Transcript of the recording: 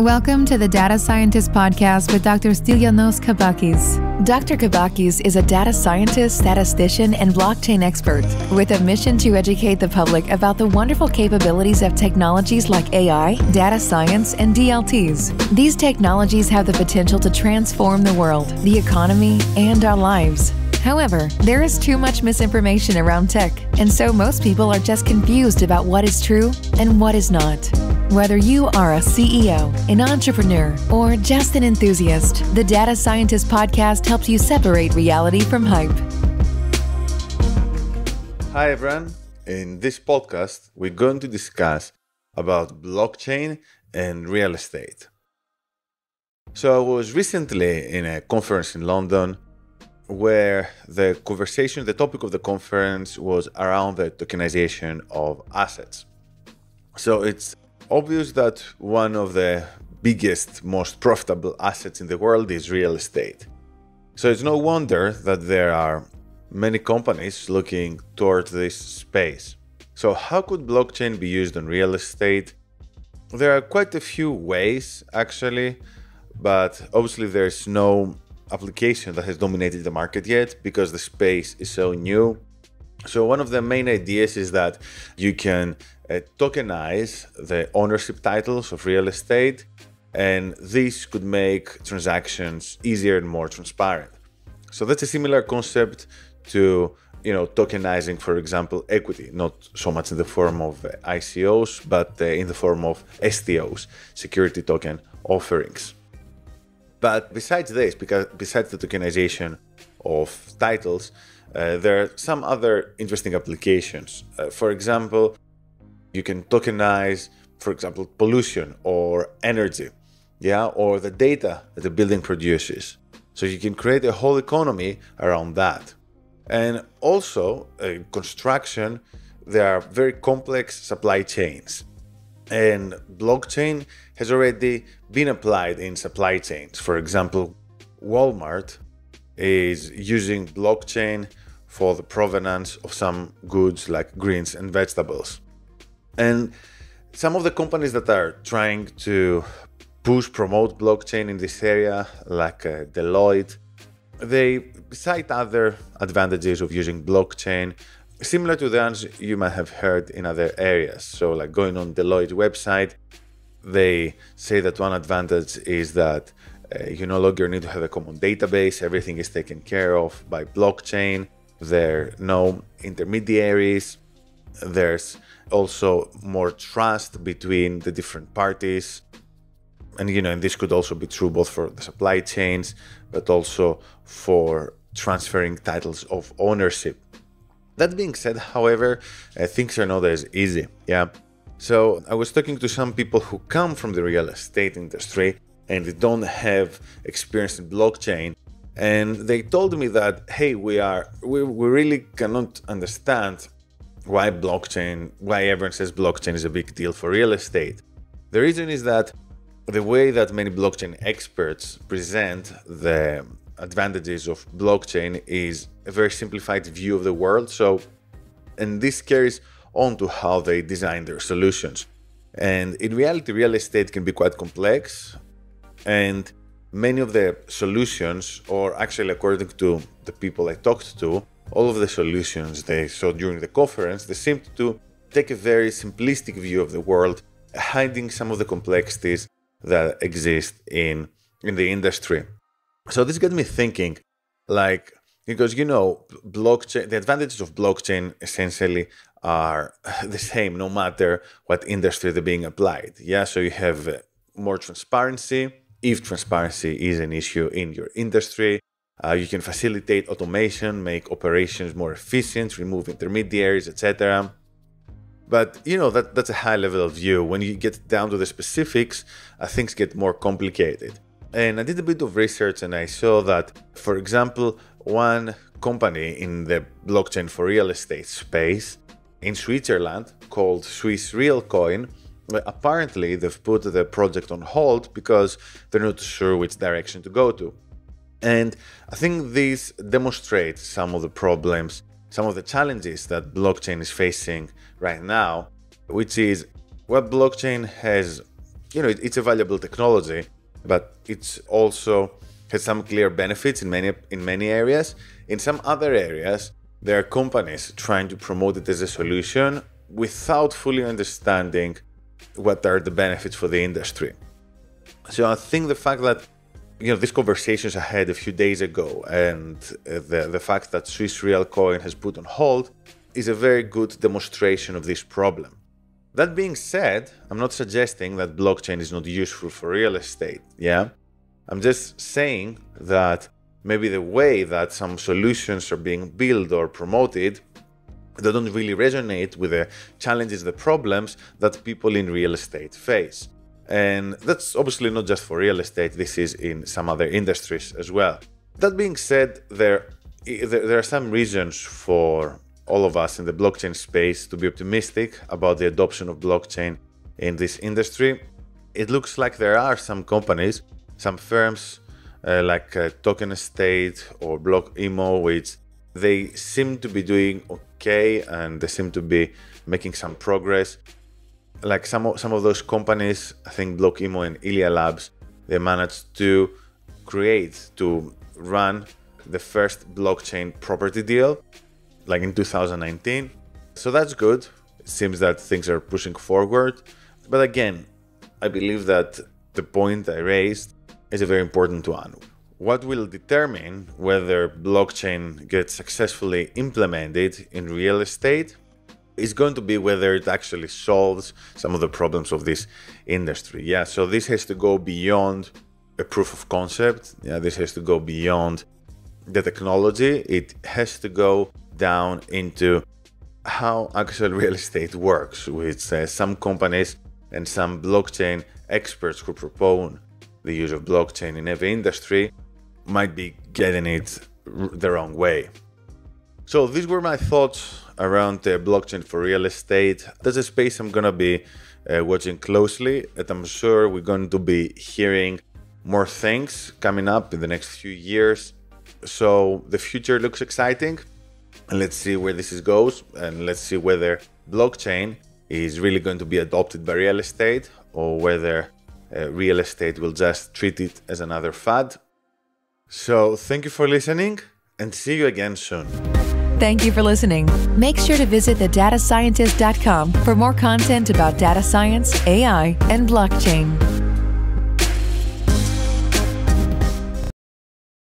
Welcome to the Data Scientist Podcast with Dr. Stylianos Kampakis. Dr. Kampakis is a data scientist, statistician, and blockchain expert with a mission to educate the public about the wonderful capabilities of technologies like AI, data science, and DLTs. These technologies have the potential to transform the world, the economy, and our lives. However, there is too much misinformation around tech, and so most people are just confused about what is true and what is not. Whether you are a CEO, an entrepreneur, or just an enthusiast, the Data Scientist podcast helps you separate reality from hype. Hi everyone. In this podcast, we're going to discuss about blockchain and real estate. So I was recently in a conference in London where the conversation, the topic of the conference was around the tokenization of assets. So it's obvious that one of the biggest, most profitable assets in the world is real estate. So it's no wonder that there are many companies looking towards this space. So, how could blockchain be used on real estate? There are quite a few ways actually, but obviously there's no application that has dominated the market yet because the space is so new. So, one of the main ideas is that you can uh, tokenize the ownership titles of real estate, and this could make transactions easier and more transparent. So, that's a similar concept to you know tokenizing for example equity not so much in the form of ICOs but uh, in the form of STOs security token offerings but besides this, because besides the tokenization of titles, uh, there are some other interesting applications. Uh, for example, you can tokenize, for example, pollution or energy, yeah, or the data that the building produces. So you can create a whole economy around that. And also, uh, construction, there are very complex supply chains. And blockchain has already been applied in supply chains. For example, Walmart is using blockchain for the provenance of some goods like greens and vegetables. And some of the companies that are trying to push, promote blockchain in this area, like uh, Deloitte, they cite other advantages of using blockchain similar to the ones you might have heard in other areas. So, like going on Deloitte website, they say that one advantage is that uh, you no longer need to have a common database. Everything is taken care of by blockchain. There are no intermediaries. There's also more trust between the different parties. And you know, and this could also be true both for the supply chains, but also for transferring titles of ownership that being said, however, uh, things are not as easy. Yeah. So I was talking to some people who come from the real estate industry and they don't have experience in blockchain. And they told me that, hey, we are we, we really cannot understand why blockchain, why everyone says blockchain is a big deal for real estate. The reason is that the way that many blockchain experts present the advantages of blockchain is a very simplified view of the world. So, and this carries on to how they design their solutions. And in reality, real estate can be quite complex. And many of the solutions, or actually, according to the people I talked to, all of the solutions they saw during the conference, they seemed to take a very simplistic view of the world, hiding some of the complexities that exist in, in the industry. So this got me thinking, like, because you know blockchain the advantages of blockchain essentially are the same no matter what industry they're being applied yeah so you have more transparency if transparency is an issue in your industry uh, you can facilitate automation make operations more efficient remove intermediaries etc but you know that that's a high level of view when you get down to the specifics uh, things get more complicated and i did a bit of research and i saw that for example one company in the blockchain for real estate space in Switzerland called Swiss Real Coin. Apparently, they've put the project on hold because they're not sure which direction to go to. And I think this demonstrates some of the problems, some of the challenges that blockchain is facing right now, which is what blockchain has you know, it's a valuable technology, but it's also has some clear benefits in many in many areas. In some other areas, there are companies trying to promote it as a solution without fully understanding what are the benefits for the industry. So I think the fact that you know these conversations I had a few days ago and uh, the the fact that Swiss real coin has put on hold is a very good demonstration of this problem. That being said, I'm not suggesting that blockchain is not useful for real estate. Yeah. I'm just saying that maybe the way that some solutions are being built or promoted they don't really resonate with the challenges, the problems that people in real estate face. And that's obviously not just for real estate, this is in some other industries as well. That being said, there, there are some reasons for all of us in the blockchain space to be optimistic about the adoption of blockchain in this industry. It looks like there are some companies, some firms uh, like uh, Token Estate or Block Blockimmo, which they seem to be doing okay and they seem to be making some progress. Like some of, some of those companies, I think Blockimmo and Ilia Labs, they managed to create, to run the first blockchain property deal like in 2019. So that's good. It seems that things are pushing forward. But again, I believe that the point I raised is a very important one. What will determine whether blockchain gets successfully implemented in real estate is going to be whether it actually solves some of the problems of this industry. Yeah, so this has to go beyond a proof of concept. Yeah, this has to go beyond the technology. It has to go down into how actual real estate works, with uh, some companies and some blockchain experts who propose the use of blockchain in every industry might be getting it the wrong way. So these were my thoughts around uh, blockchain for real estate. That's a space I'm gonna be uh, watching closely, and I'm sure we're going to be hearing more things coming up in the next few years. So the future looks exciting and let's see where this is goes and let's see whether blockchain is really going to be adopted by real estate or whether uh, real estate will just treat it as another fad. So, thank you for listening and see you again soon. Thank you for listening. Make sure to visit thedatascientist.com for more content about data science, AI, and blockchain.